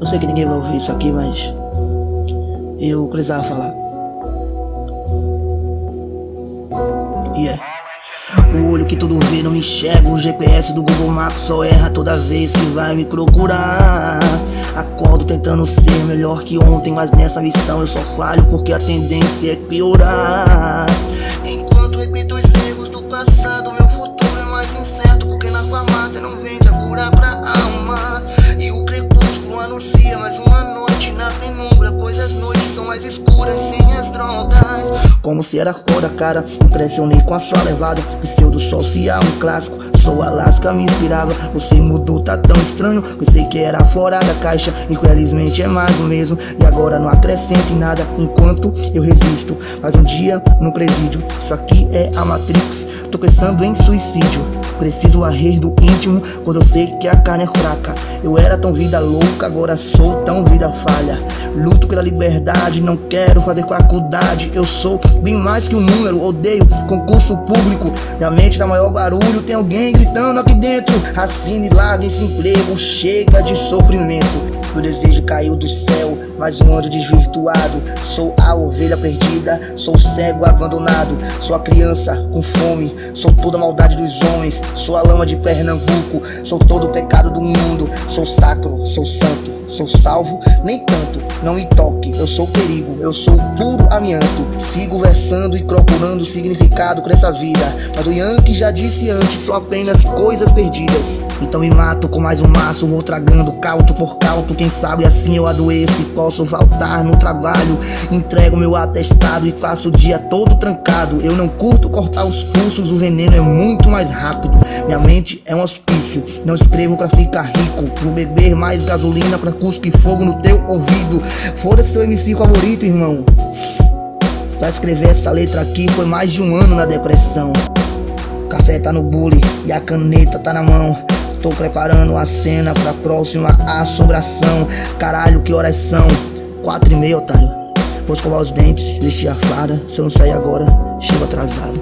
Eu sei que ninguém vai ouvir isso aqui, mas eu precisava falar. Yeah. O olho que tudo vê não enxerga. O GPS do Google Maps só erra toda vez que vai me procurar. Acordo tentando ser melhor que ontem, mas nessa missão eu só falho porque a tendência é piorar. Enquanto repito os erros do passado, meu futuro é mais incerto porque na farmácia não vende a cura pra alma. Anuncia mais uma noite na penumbra, pois as noites são mais escuras sem as drogas. Como se era foda, cara. Impressionei com a sua levada. Pseudo social, um clássico. Sou Alaska, me inspirava. Você mudou, tá tão estranho. Pensei que era fora da caixa. Infelizmente é mais o mesmo. E agora não acrescenta em nada enquanto eu resisto. Mas um dia no presídio. Isso aqui é a Matrix. Tô pensando em suicídio. Preciso arrer do íntimo, pois eu sei que a carne é fraca. Eu era tão vida louca, agora sou tão vida falha. Luto pela liberdade, não quero fazer faculdade. Eu sou bem mais que um número, odeio concurso público. Minha mente dá maior barulho, tem alguém gritando aqui dentro. Assine, largue esse emprego, chega de sofrimento. Meu desejo caiu do céu, mais um anjo desvirtuado. Sou a ovelha perdida, sou cego abandonado. Sou a criança com fome, sou toda a maldade dos homens. Sou a lama de Pernambuco, sou todo o pecado do mundo. Sou sacro, sou santo. Sou salvo, nem tanto, não me toque, eu sou perigo, eu sou puro amianto. Sigo versando e procurando significado pra essa vida. Mas o Yankee já disse antes, são apenas coisas perdidas. Então me mato com mais um maço, vou tragando cauto por cauto. Quem sabe assim eu adoeço posso voltar no trabalho. Entrego meu atestado e faço o dia todo trancado. Eu não curto cortar os pulsos, o veneno é muito mais rápido. Minha mente é um hospício, não escrevo pra ficar rico. Vou beber mais gasolina pra cuspe fogo no teu ouvido. Foda-se seu MC favorito, irmão. Pra escrever essa letra aqui foi mais de um ano na depressão. O café tá no bule e a caneta tá na mão. Tô preparando a cena pra próxima assombração. Caralho, que horas são? Quatro e meia, otário. Vou escovar os dentes, vestir a farda. Se eu não sair agora, chego atrasado.